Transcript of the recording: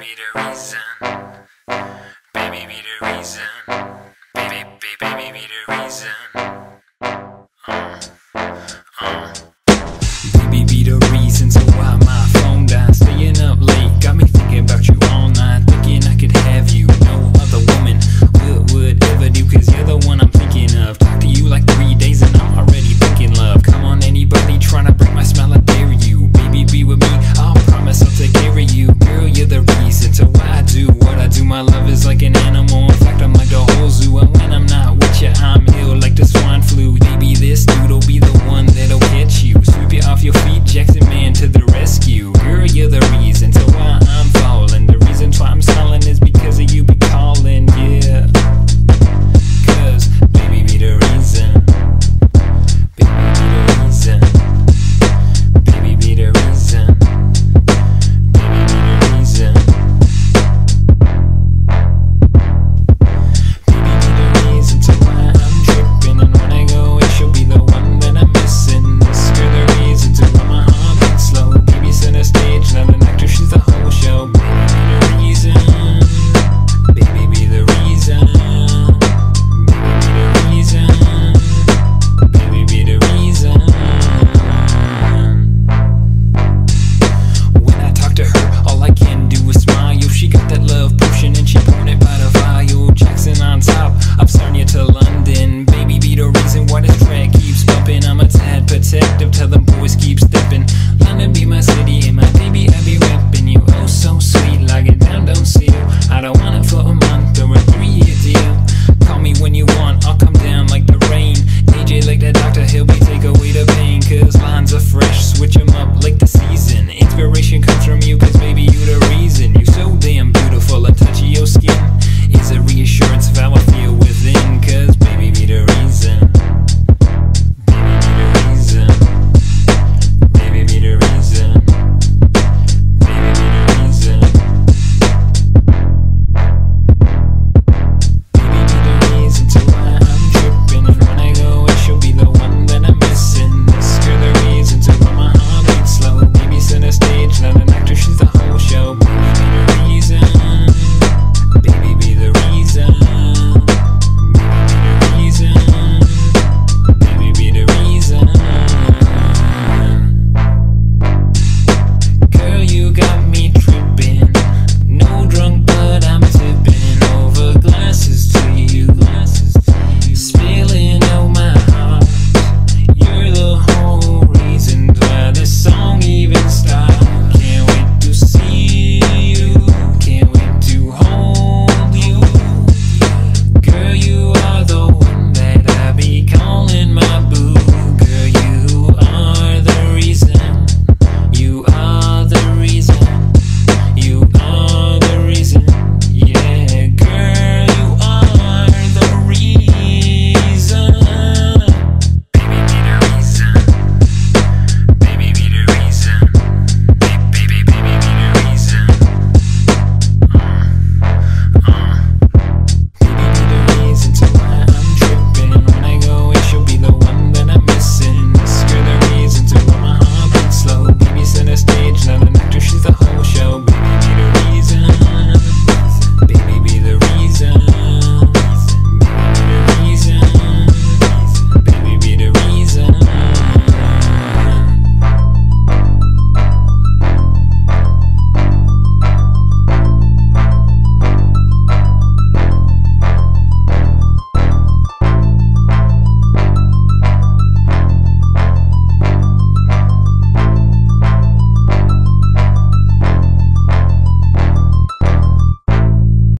be the reason. Baby be the reason. Baby, baby, baby be the reason. my love is